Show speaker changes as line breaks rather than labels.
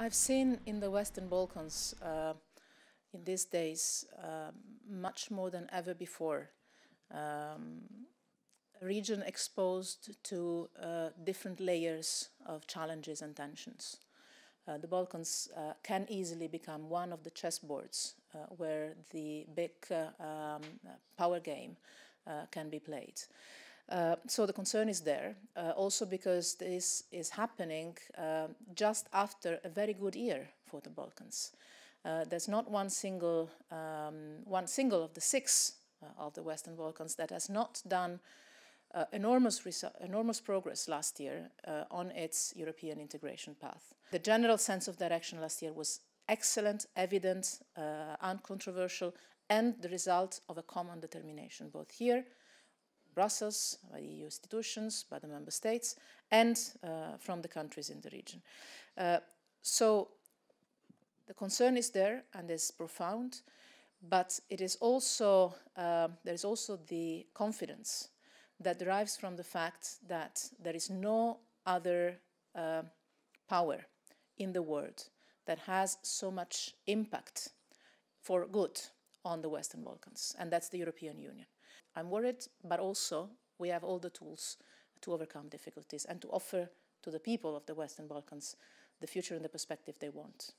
I've seen in the Western Balkans uh, in these days uh, much more than ever before. Um, a region exposed to uh, different layers of challenges and tensions. Uh, the Balkans uh, can easily become one of the chessboards uh, where the big um, power game can be played. Uh, so the concern is there, uh, also because this is happening uh, just after a very good year for the Balkans. Uh, there's not one single, um, one single of the six uh, of the Western Balkans that has not done enormous, enormous progress last year on its European integration path. The general sense of direction last year was excellent, evident, uncontroversial, and the result of a common determination, both here Brussels, by the EU institutions, by the member states, and uh, from the countries in the region. Uh, so the concern is there and is profound, but it is also, uh, there is also the confidence that derives from the fact that there is no other uh, power in the world that has so much impact for good on the Western Balkans, and that's the European Union. I'm worried, but also we have all the tools to overcome difficulties and to offer to the people of the Western Balkans the future and the perspective they want.